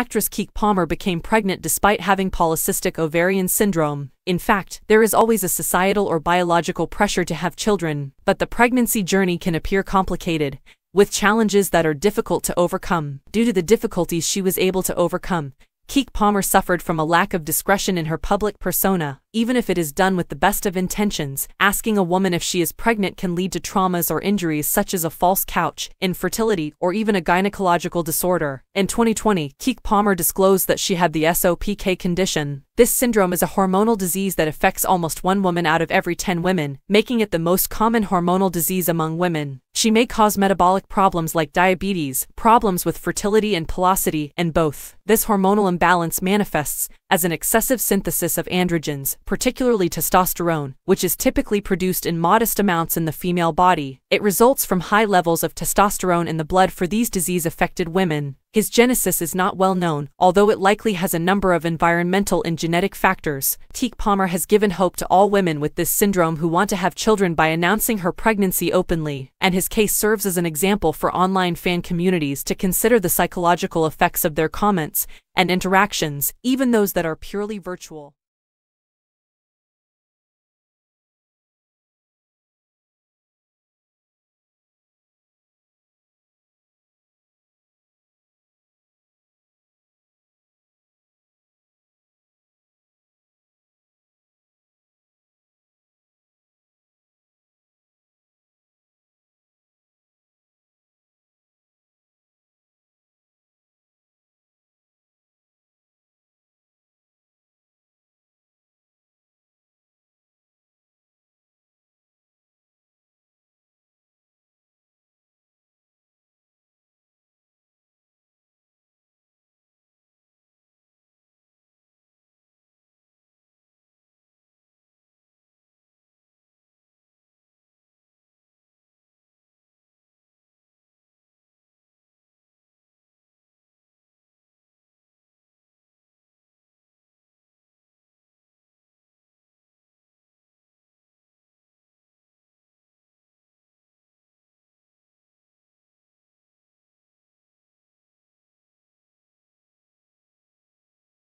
actress Keke Palmer became pregnant despite having polycystic ovarian syndrome. In fact, there is always a societal or biological pressure to have children, but the pregnancy journey can appear complicated, with challenges that are difficult to overcome. Due to the difficulties she was able to overcome, Keke Palmer suffered from a lack of discretion in her public persona, even if it is done with the best of intentions. Asking a woman if she is pregnant can lead to traumas or injuries such as a false couch, infertility, or even a gynecological disorder. In 2020, Keke Palmer disclosed that she had the SOPK condition. This syndrome is a hormonal disease that affects almost one woman out of every 10 women, making it the most common hormonal disease among women. She may cause metabolic problems like diabetes, problems with fertility and pilosity, and both. This hormonal imbalance manifests as an excessive synthesis of androgens, particularly testosterone, which is typically produced in modest amounts in the female body. It results from high levels of testosterone in the blood for these disease-affected women. His genesis is not well known, although it likely has a number of environmental and genetic factors. Keke Palmer has given hope to all women with this syndrome who want to have children by announcing her pregnancy openly, and his case serves as an example for online fan communities to consider the psychological effects of their comments and interactions, even those that are purely virtual.